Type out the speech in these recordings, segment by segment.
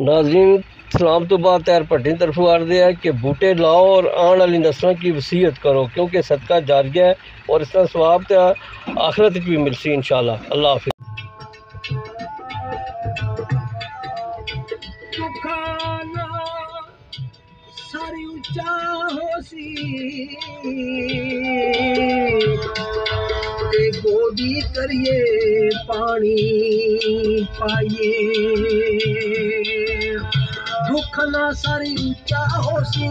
नाजीन सलाम तो बात तैयार भट्टी तरफों आ रहे हैं कि बूटे लाओ और आने वाली नस्लों की वसीयत करो, क्योंकि सदका जारिया है और इसका स्वाब तो आखिरत भी मिलसी इन अल्लाह हाफि गोदी करिए पानी पाइए। दुख ना सारी ऊँचा होसी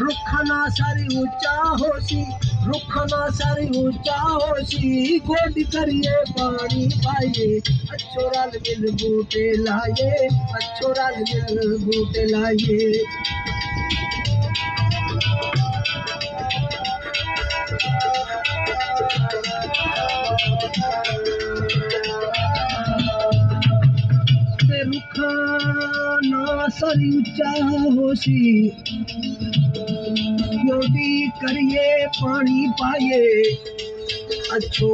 रुख ना सारी ऊँचा होसी रुख ना सारी ऊँचा होसी गोदी करिए पानी पाइए। अच्छो रल मिल बूटे लाए अच्छो रल मिल बूटे लाए सरी ऊँचा होसी गोदी करिए पानी पाए अच्छो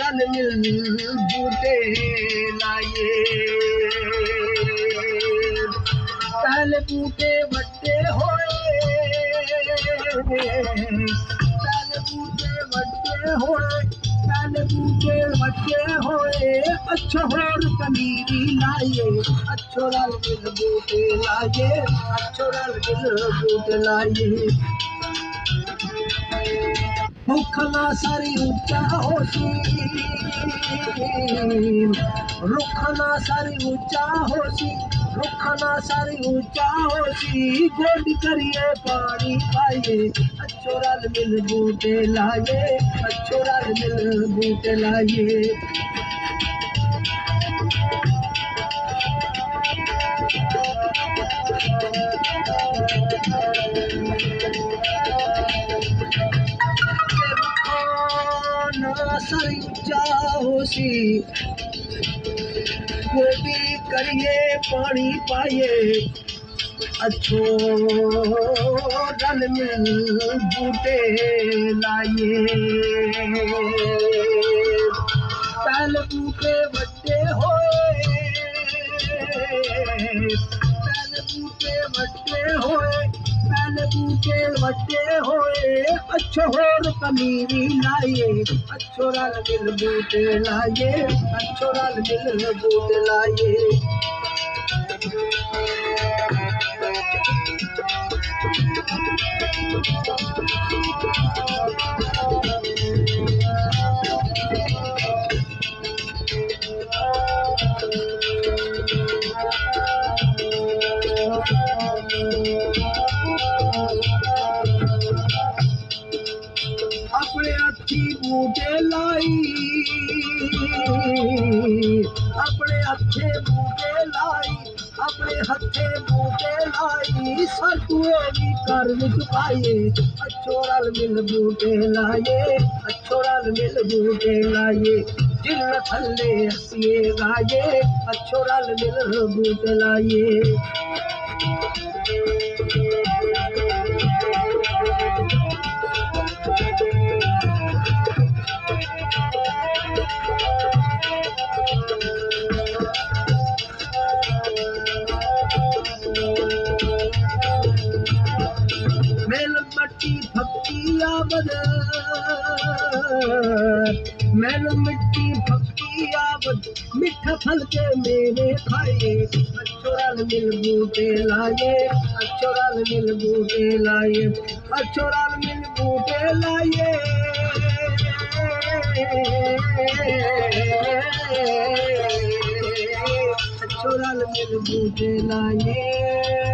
रल मिल बूटे लाए पहले बूटे बट्टे बट्टे होए बूटे बट्टे होए, अच्छो होर पनीरी लाए अच्छो रल मिल बूटे लाए अच्छो रल मिल बूटे लाए मुखला सारी ऊँचा होसी रुखना सारी ऊँचा होसी रुखना सारी ऊँचा होसी गोड करिए पानी पाइए। अच्छो रल मिल बूटे लाए अच्छो रल मिल बूटे लाए सारी ऊँचा होसी गोदी करिए पानी पाइए। अच्छो रल मिल बूटे लाइए। पहले बूटे बूटे बच्चे होए अच्छो होर पनीरी लाइए अच्छो रल मिल बूटे लाइए अच्छो रल मिल बूटे लाइए। अपने बूटे लाई अपने हथे बूटे लाई अपने हथे बूटे लाई सतुए भी कर अच्छो रल मिल बूटे लाए रल मिल बूटे लाए जिन थल्ले हसिए गाए रल मिल बूटे लाए फक्की आबद मेल मिट्टी फक्की आबद मिठा फल के मेरे खाए अच्छो रल मिल बूटे लाए अच्छो रल मिल बूटे लाए अच्छो रल मिल बूटे लाए अच्छो रल मिल बूटे लाए